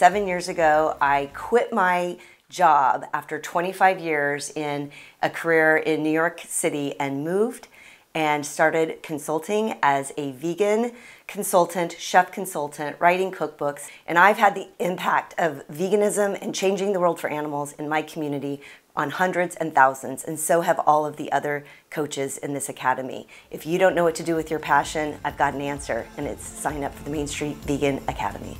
seven years ago, I quit my job after 25 years in a career in New York City and moved and started consulting as a vegan consultant, chef consultant, writing cookbooks. And I've had the impact of veganism and changing the world for animals in my community on hundreds and thousands, and so have all of the other coaches in this academy. If you don't know what to do with your passion, I've got an answer, and it's sign up for the Main Street Vegan Academy.